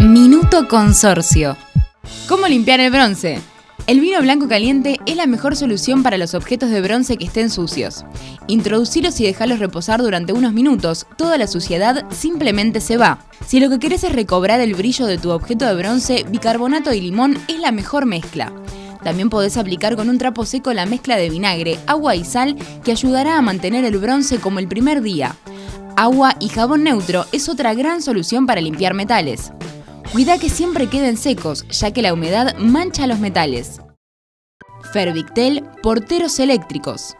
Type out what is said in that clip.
Minuto Consorcio. ¿Cómo limpiar el bronce? El vino blanco caliente es la mejor solución para los objetos de bronce que estén sucios. Introducirlos y dejarlos reposar durante unos minutos, toda la suciedad simplemente se va. Si lo que querés es recobrar el brillo de tu objeto de bronce, bicarbonato y limón es la mejor mezcla. También podés aplicar con un trapo seco la mezcla de vinagre, agua y sal que ayudará a mantener el bronce como el primer día. Agua y jabón neutro es otra gran solución para limpiar metales. Cuida que siempre queden secos, ya que la humedad mancha los metales. Fervictel Porteros Eléctricos.